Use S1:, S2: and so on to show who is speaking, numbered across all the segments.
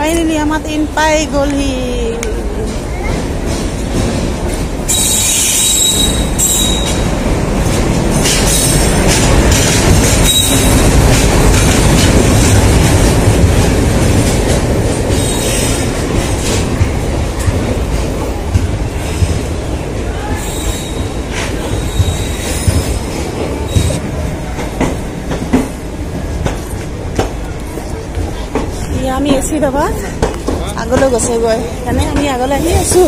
S1: Finally আমাৰ train পাই গ'লহি এতিয়া আমি এ চি দবা আগলৈ গৈছেগৈ সেইকাৰণে আমি আগলৈ আহি আছো।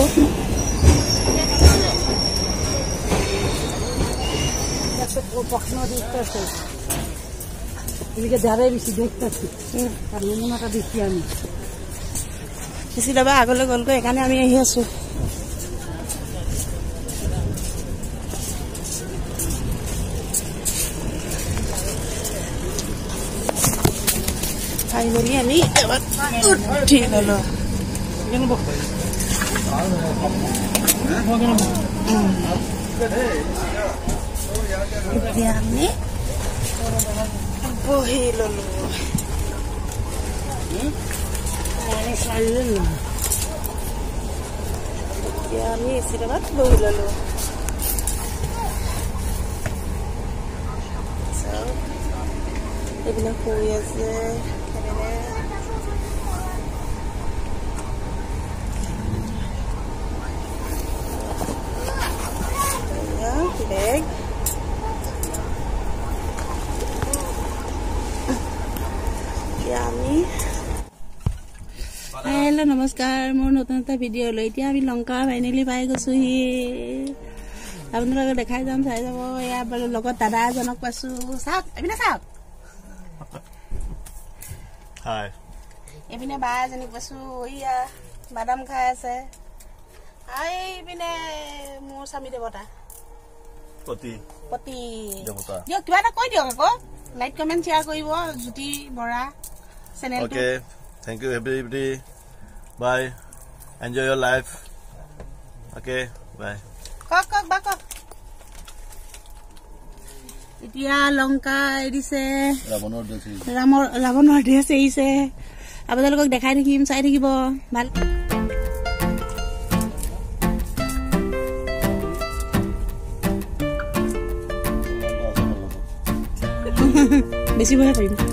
S1: দবা আগলৈ গ'লগৈ সেইকাৰণে আমি আহি আছো। ফাইনেলি আমি এবাৰ উঠি গ'লো এতিয়া আমি বহি ললো এতিয়া আমি এচি দবাত বহি ললো এইবিলাক শুই আছে হেল্ল' নমস্কাৰ মোৰ নতুন এটা ভিডিঅ' লৈ এতিয়া আমি লংকা ফাইনেলি পাই গৈছোহি আপোনালোকে দেখাই যাম চাই যাব এয়া লগত দাদা এজনক পাইছো চাওক এইপিনে চাওক এইপিনে বা এজনীক পাইছো এয়া বাদাম খাই আছে আৰু এইপিনে মোৰ স্বামী দেৱতা
S2: পতি
S1: পতি
S2: দেৱতা
S1: দিয়ক কিবা এটা কৈ দিয়ক আকৌ লাইক কমেণ্ট শ্বেয়াৰ কৰিব জ্যোতি বৰা চেনেলটো
S2: okay thank you everybody bye enjoy your life okay bye
S1: কওক কওক বা কওক এতিয়া লংকা এৰিছে ৰামৰ ৰাৱণৰ ড্ৰেছ এৰিছে আপোনালোকক দেখাই থাকিম চাই থাকিব। ভাল। বেছিবহে পাৰিম।